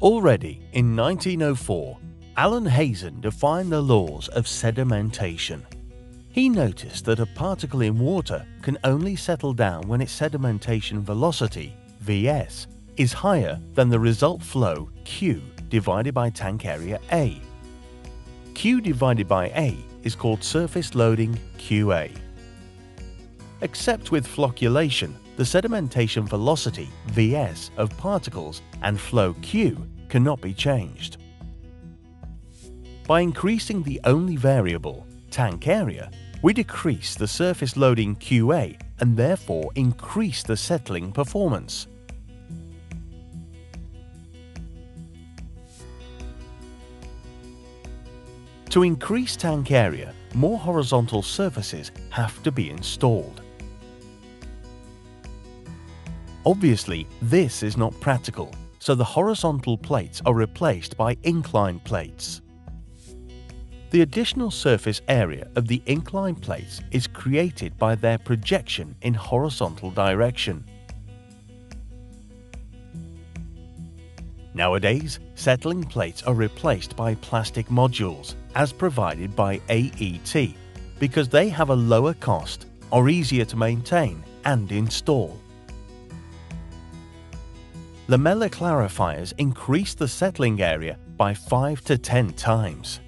Already in 1904, Allen Hazen defined the laws of sedimentation. He noticed that a particle in water can only settle down when its sedimentation velocity, Vs, is higher than the result flow Q divided by tank area A. Q divided by A is called surface loading QA. Except with flocculation, the sedimentation velocity Vs of particles and flow Q cannot be changed. By increasing the only variable, tank area, we decrease the surface loading QA and therefore increase the settling performance. To increase tank area, more horizontal surfaces have to be installed. Obviously, this is not practical, so the horizontal plates are replaced by incline plates. The additional surface area of the incline plates is created by their projection in horizontal direction. Nowadays, settling plates are replaced by plastic modules as provided by AET because they have a lower cost, are easier to maintain and install. Lamellar clarifiers increase the settling area by 5 to 10 times.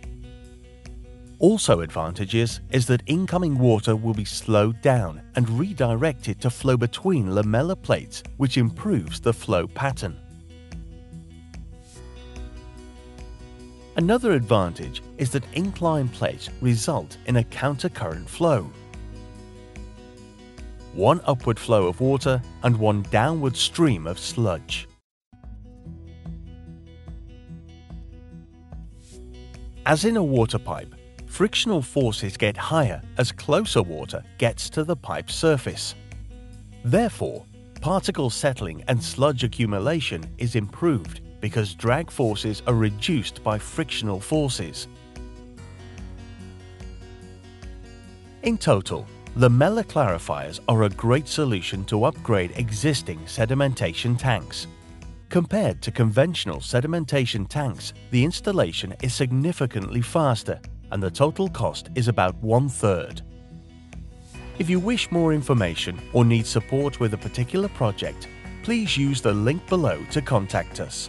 Also advantages is that incoming water will be slowed down and redirected to flow between lamellar plates which improves the flow pattern. Another advantage is that incline plates result in a countercurrent flow. One upward flow of water and one downward stream of sludge. As in a water pipe, frictional forces get higher as closer water gets to the pipe surface. Therefore, particle settling and sludge accumulation is improved because drag forces are reduced by frictional forces. In total, lamellar clarifiers are a great solution to upgrade existing sedimentation tanks. Compared to conventional sedimentation tanks, the installation is significantly faster and the total cost is about one third. If you wish more information or need support with a particular project, please use the link below to contact us.